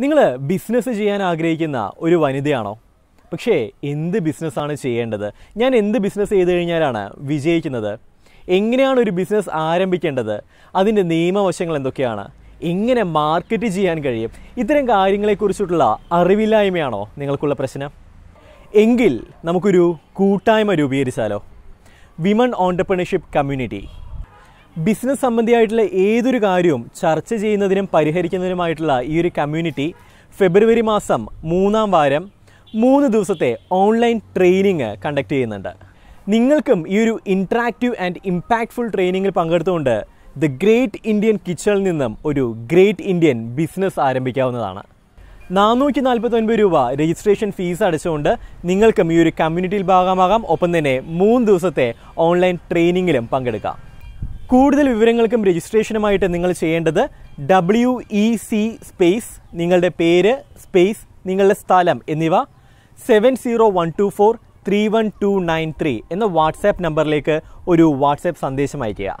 നിങ്ങൾ ബിസിനസ് ചെയ്യാൻ ആഗ്രഹിക്കുന്ന ഒരു വനിതയാണോ? പക്ഷേ എന്ത് ബിസിനസ്സാണ് ചെയ്യേണ്ടത്? ഞാൻ എന്ത് ബിസിനസ് ചെയ്ത് കഴിഞ്ഞാലാണ് വിജയിക്കുന്നത്? എങ്ങനെയാണ് ഒരു ബിസിനസ് ആരംഭിക്കേണ്ടത്? അതിന്റെ നിയമവശങ്ങൾ എന്തൊക്കെയാണ്? എങ്ങനെ മാർക്കറ്റ് ചെയ്യാൻ കഴിയും? ഇത്തരം കാര്യങ്ങളെക്കുറിച്ചിട്ടുള്ള അറിവില്ലായ്മയാണോ നിങ്ങൾക്കുള്ള പ്രശ്നം? എങ്കിൽ നമുക്കൊരു കൂട്ടായ്മ രൂപീകരിച്ചാലോ? വിമൺ ഓണ്ടർപ്രണർഷിപ്പ് കമ്മ്യൂണിറ്റി ബിസിനസ് സംബന്ധിയായിട്ടുള്ള ഏതൊരു കാര്യവും ചർച്ച ചെയ്യുന്നതിനും പരിഹരിക്കുന്നതിനുമായിട്ടുള്ള ഈ ഒരു കമ്മ്യൂണിറ്റി ഫെബ്രുവരി മാസം മൂന്നാം വാരം മൂന്ന് ദിവസത്തെ ഓൺലൈൻ ട്രെയിനിങ് കണ്ടക്ട് ചെയ്യുന്നുണ്ട്. നിങ്ങൾക്കും ഈ ഒരു ഇൻട്രാക്റ്റീവ് ആൻഡ് ഇമ്പാക്റ്റ്ഫുൾ ട്രെയിനിങ്ങിൽ പങ്കെടുത്തുകൊണ്ട് ദ ഗ്രേറ്റ് ഇന്ത്യൻ കിച്ചണിൽ നിന്നും ഒരു ഗ്രേറ്റ് ഇന്ത്യൻ ബിസിനസ് ആരംഭിക്കാവുന്നതാണ്. നാനൂറ്റി നാൽപ്പത്തി ഒൻപത് രൂപ രജിസ്ട്രേഷൻ ഫീസ് അടച്ചുകൊണ്ട് നിങ്ങൾക്കും ഈ ഒരു കമ്മ്യൂണിറ്റിയിൽ ഭാഗമാകാം. ഒപ്പം തന്നെ മൂന്ന് ദിവസത്തെ ഓൺലൈൻ ട്രെയിനിങ്ങിലും പങ്കെടുക്കാം. കൂടുതൽ വിവരങ്ങൾക്കും രജിസ്ട്രേഷനുമായിട്ട് നിങ്ങൾ ചെയ്യേണ്ടത് ഡബ്ല്യു ഇ സി സ്പേസ് നിങ്ങളുടെ പേര് സ്പേസ് നിങ്ങളുടെ സ്ഥലം എന്നിവ seven zero one two four three one two nine three എന്ന വാട്സാപ്പ് നമ്പറിലേക്ക് ഒരു വാട്സാപ്പ് സന്ദേശം അയയ്ക്കുക.